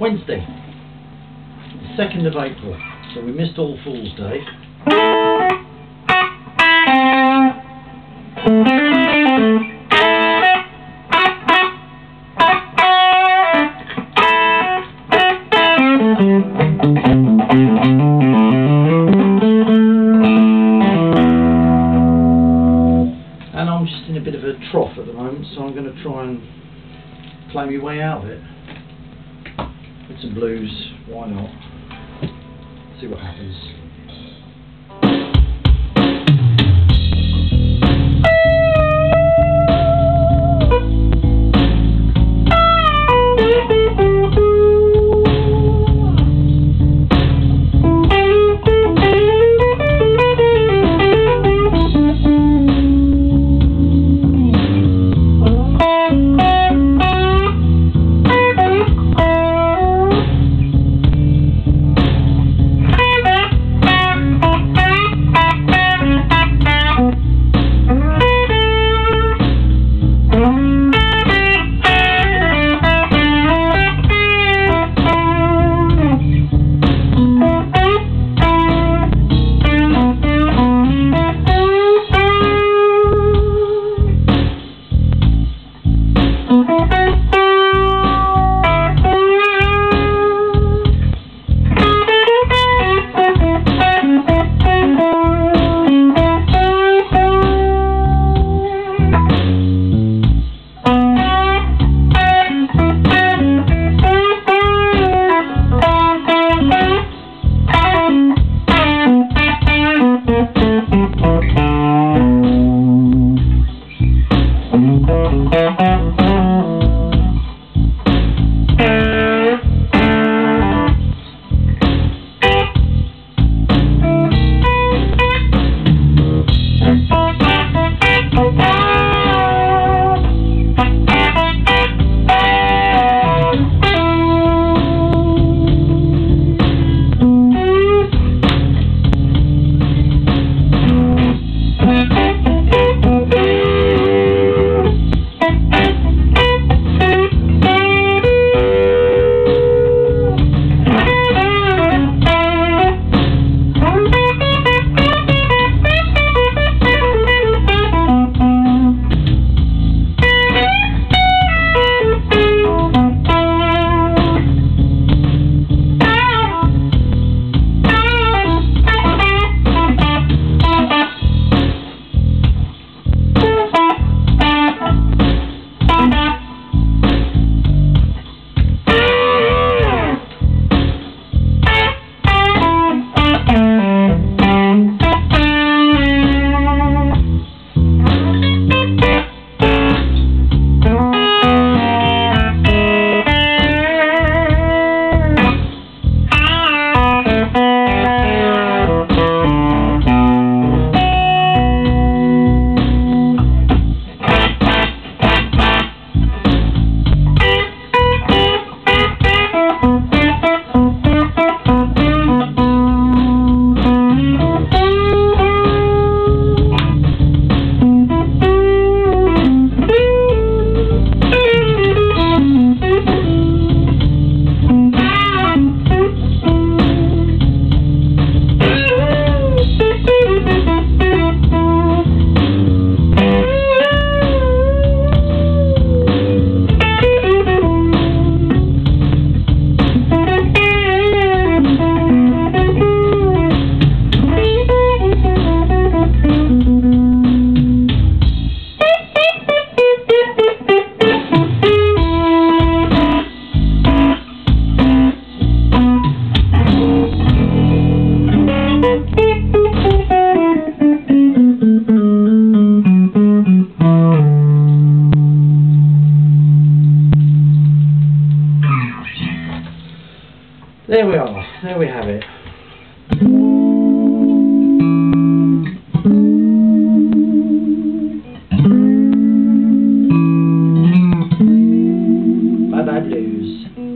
Wednesday, the 2nd of April. So we missed All Fool's Day. And I'm just in a bit of a trough at the moment, so I'm going to try and play my way out of it. With some blues, why not? See what happens. Bye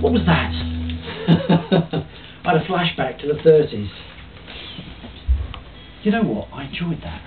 What was that? I had a flashback to the 30s. You know what? I enjoyed that.